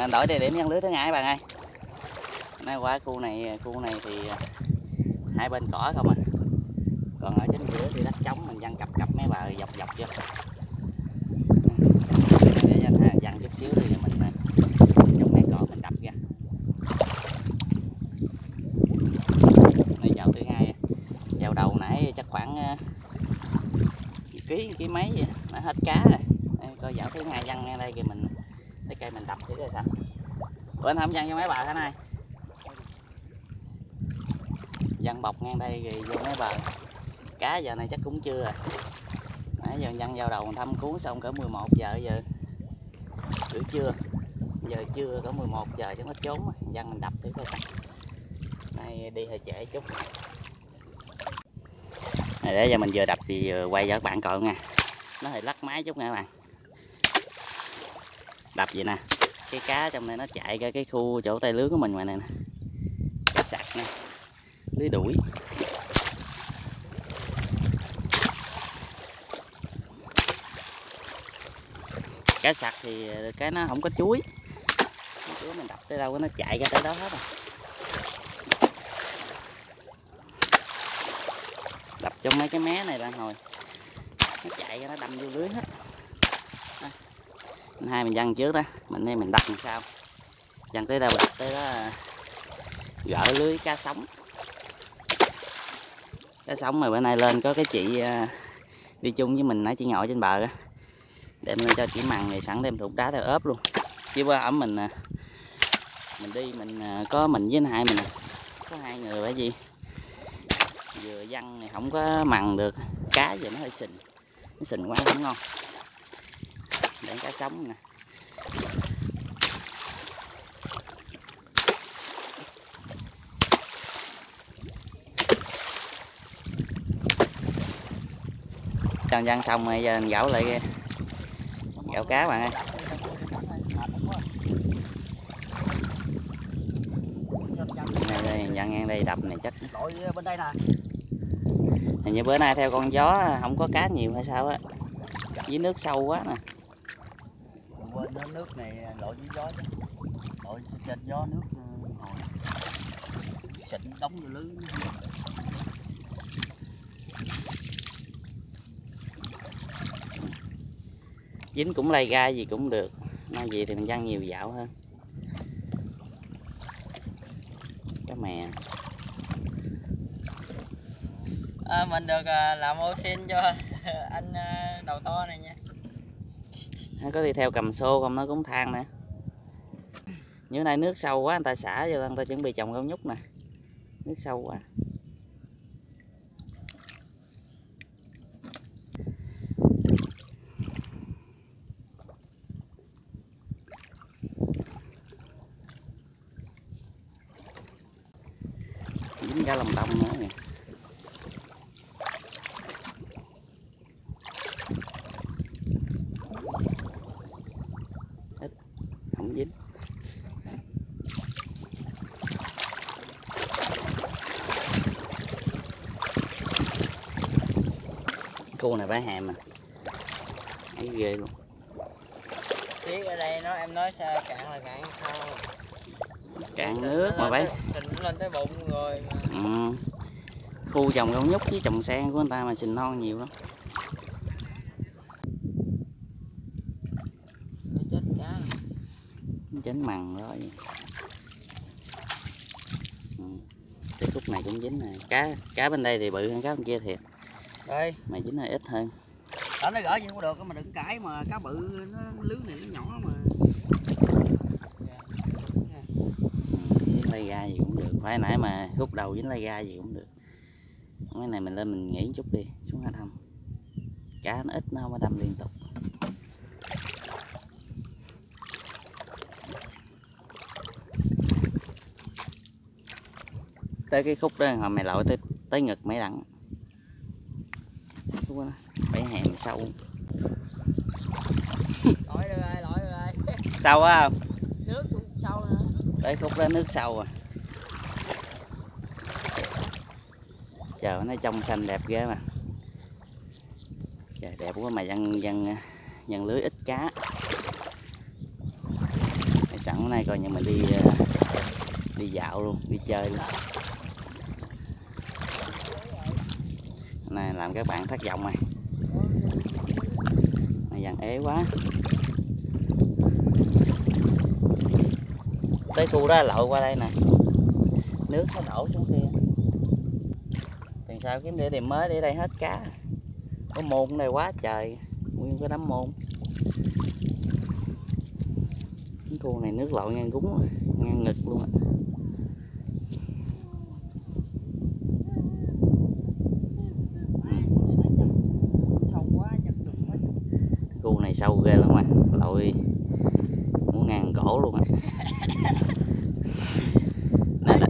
à, đổi địa điểm dân lưới thứ hai bạn ơi. Nay qua khu này khu này thì à, hai bên cỏ không à. Còn ở chính giữa thì đất trống mình dăng cặp cặp mấy bờ dọc dọc chứ. để dăng dăng chút xíu thì mình à, trong mấy cỏ mình đập ra. Này dạo thứ hai à. dạo đầu nãy chắc khoảng ký ký mấy vậy? Nó hết cá rồi. Coi dạo thứ hai dăng ngay đây thì mình cái cây mình đập thử coi sao. Ủa, anh không dăng cho mấy bà thế này dăng bọc ngang đây rồi vô mấy bà. cá giờ này chắc cũng chưa à. Nãy giờ dăng vào đầu thăm cuốn xong cỡ 11 giờ giờ. Bữa trưa giờ trưa cỡ 11 giờ chứ nó trốn. Dăng mình đập thử coi sao. Nay đi hơi trễ chút. Này, để giờ mình vừa đập thì vừa quay cho các bạn coi nha. Nó hơi lắc máy chút nha các bạn đập vậy nè. Cái cá trong đây nó chạy ra cái khu, chỗ tay lưới của mình ngoài này nè. Cá sạc nè. Lưới đuổi. Cá sặc thì ờ, cái nó không có chuối. Cái chuối mình đập tới đâu nó chạy ra tới đó hết rồi. Đập trong mấy cái mé này là hồi. Nó chạy ra nó đâm vô lưới hết. Hai mình văng trước đó. Mình đây mình đặt làm sao? Văng tới đâu đặt tới đó à, gỡ lưới cá sống. Cá sống mà bữa nay lên có cái chị à, đi chung với mình nãy chị ngồi trên bờ đó. đem lên cho chị mằng này, sẵn đem thục đá theo ốp luôn. Chứ qua ở mình à, mình đi mình có mình với anh hai mình. Có hai người phải gì? Vừa văng này không có mằng được, cá giờ nó hơi sình. Nó sình quá không ngon để cá sống nè. Trần gian xong rồi giờ mình gạo lại gạo cá bạn ơi. Đây, đây ngang đây đập này chắc. Bên đây nè. hình như bữa nay theo con gió không có cá nhiều hay sao á. Dưới nước sâu quá nè. Quên nó nước này lội dưới gió chứ. Lội trên gió nước ừ, hồi. Xịn đóng vô lưới. dính cũng lay gai gì cũng được nói gì thì mình văng nhiều dạo hơn cá mè À, mình được à, làm ô xin cho anh à, đầu to này nha có đi theo cầm xô không nó cũng than nè. Như nay nước sâu quá, người ta xả vô, người ta chuẩn bị trồng rau nhúc nè. Nước sâu quá. Dính cả lòng đông nữa nè ít không dính cô này phải hàm à ấy ghê luôn tiếc ở đây nó em nói sao cạn là cạn sao cạn Xịn nước nó mà tới- xịn lên tới bụng rồi mà. ừ. khu trồng rau nhúc với trồng sen của người ta mà sình non nhiều lắm nó chết cá rồi. dính mằn đó vậy. Ừ. cái khúc này cũng dính nè cá cá bên đây thì bự hơn cá bên kia thiệt đây mà dính hơi ít hơn Ở nó gỡ gì cũng được mà đừng cãi mà cá bự nó lưới này nó nhỏ mà. Lay ga gì cũng được. Phải nãy mà khúc đầu dính lay ga gì cũng được. Cái này mình lên mình nghỉ chút đi xuống hai thăm cá nó ít nó không có đâm liên tục. Tới cái khúc đó hồi mày lội tới tới ngực mấy đặng khúc đó phải hèm sâu lội được rồi lội được rồi sâu á không? Nước cũng sâu nữa. Tới khúc đó nước sâu à. Trời nó trong xanh đẹp ghê mà. Trời đẹp quá mà dân dân dân lưới ít cá. Sẵn hôm nay coi như mình đi ờ, đi dạo luôn đi chơi luôn này, làm các bạn thất vọng này. Này, dàn ế quá. Tới khu đó lội qua đây nè. Nước nó đổ xuống kia. Thì sao kiếm địa điểm mới để đây hết cá? Có môn đây quá trời. Nguyên cái đám môn. Cái khu này nước lội ngang gúng, ngang ngực luôn á sâu quá chặt đục quá khu này sâu ghê lắm mà lội muốn ngang cổ luôn á. Đây là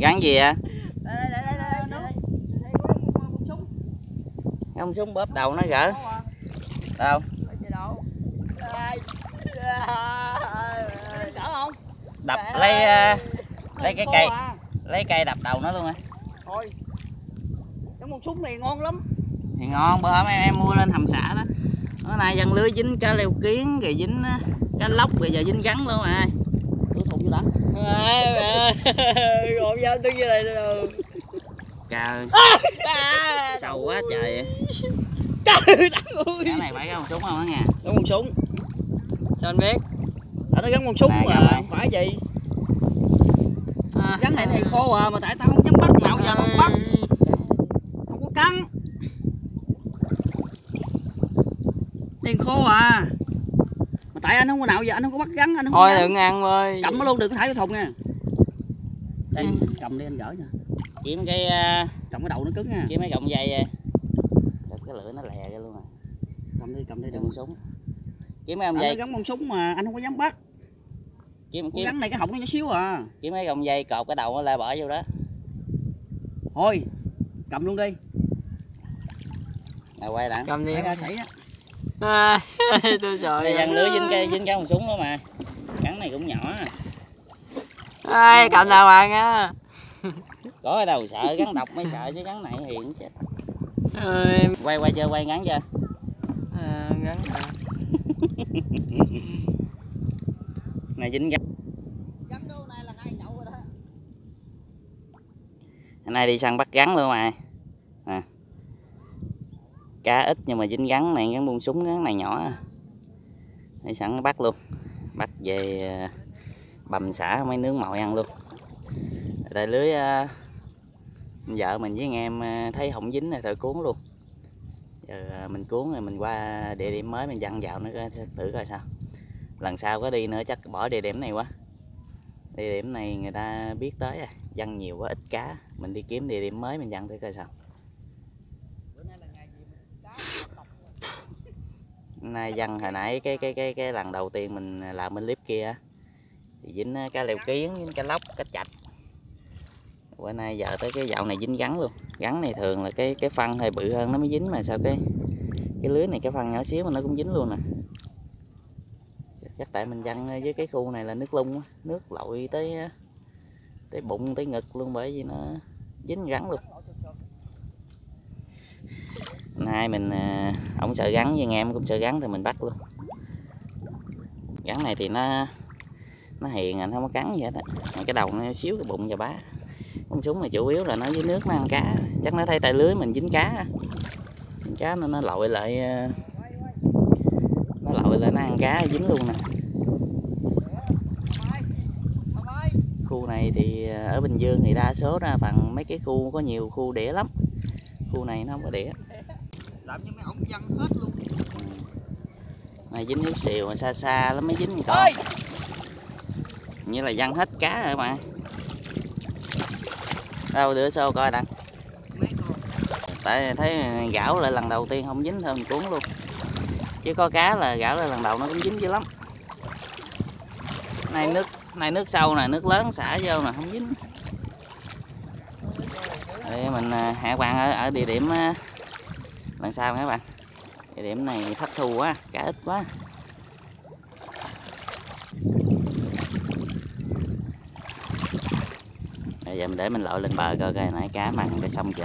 gắn gì à súng không xuống bóp đầu nó gỡ. Đâu? Đập lấy Lấy cái cây. à. lấy cây đập đầu nó luôn á. Thôi. Giống một súng này ngon lắm thì ngon bữa hôm em, em mua lên hầm xả đó. Bữa nay dân lưới dính cá leo kiến rồi dính cá lóc rồi giờ dính gắn luôn à Rửa thùng vô đã rồi giao tôi như này rồi cao À, sâu quá trời. trời đất ơi. Cái này phải có một súng không á nha? Gắn một súng. Sao anh biết? Tại nó gắn một súng mà không phải gì? À, gắn này thì khô à mà tại tao không dám bắt nào giờ không bắt. Không có cắn tiền khô à. Mà tại anh không có nào giờ anh không có bắt gắn anh không thôi đừng ăn ơi. Cầm nó luôn đừng có thả vô thùng nha. Đây cầm đi anh gỡ nha. Kiếm cái à, cầm cái đầu nó cứng nha. kiếm mấy cọng dây. Sao cái lửa nó lè ra luôn à. Cầm đi cầm đi đừng. súng. Kiếm mấy cọng dây. gắn con súng mà anh không có dám bắt. Kiếm kiếm. gắn này cái họng nó nhỏ xíu à. Kiếm mấy cọng dây cột cái đầu nó lại bỏ vô đó. Thôi cầm luôn đi. Rồi quay lại. Cầm đi. Sảy á à, tôi sợ đây dàn lưới dính cây dính cá một súng đó mà. Gắn này cũng nhỏ. À. ai cầm nào bạn á? Có ở đâu sợ gắn độc mới sợ chứ gắn này hiện chết. Quay quay chưa quay ngắn chưa à, gắn à. này dính gắn gắn đâu này là hai chậu rồi đó. Hôm nay đi săn bắt gắn luôn mà cá ít nhưng mà dính gắn này, gắn buông súng, gắn này nhỏ. Đây sẵn bắt luôn. Bắt về ờ, bầm xả mấy nướng mồi ăn luôn. Rồi lưới ờ, vợ mình với anh em ờ, thấy không dính rồi thử cuốn luôn. Giờ mình cuốn rồi mình qua địa điểm mới mình dặn vào nó thử coi sao. Lần sau có đi nữa chắc bỏ địa điểm này quá. Địa điểm này người ta biết tới rồi dăng nhiều quá, ít cá. Mình đi kiếm địa điểm mới mình dặn thử coi sao. Nay dân hồi nãy cái cái cái cái lần đầu tiên mình làm bên clip kia thì dính ờ, cá leo kiến, dính cá lóc cá chạch. Bữa nay giờ tới cái dạo này dính gắn luôn. Gắn này thường là cái cái phân hơi bự hơn nó mới dính mà sao cái cái lưới này, cái phân nhỏ xíu mà nó cũng dính luôn nè. Chắc- tại mình văng với cái khu này là nước lung nước lội tới tới bụng, tới ngực luôn bởi vì nó dính gắn luôn hai mình à, ổng sợ gắn với anh em cũng sợ gắn thì mình bắt luôn. Gắn này thì nó nó hiền à nó không có cắn gì hết á. Cái đầu nó xíu cái bụng và bá. Con súng này chủ yếu là nó dưới nước nó ăn cá. Chắc nó thấy tay lưới mình dính cá. Dính cá nên nó lội lại à, nó lội lại nó ăn cá dính luôn nè. Khu này thì à, ở Bình Dương thì đa số ra phần mấy cái khu có nhiều khu đĩa lắm. Khu này nó không có đĩa làm như mấy ổng văng hết luôn. Này dính nước xìu mà xa xa lắm mới dính con ơi như là văng hết cá rồi mà đâu đưa xô coi đặng tại thấy gạo lại lần đầu tiên không dính thôi mình cuốn luôn. Chứ có cá là gạo lại lần đầu nó cũng dính dữ lắm. Này nước này nước sâu nè nước lớn xả vô nè không dính. Để mình à, các bạn ở, ở địa điểm à, lần sau các bạn? Cái điểm này thất thu quá, cá ít quá. Bây giờ mình để mình lội lên bờ coi coi nãy cá mặn cái xong chưa